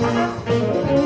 Música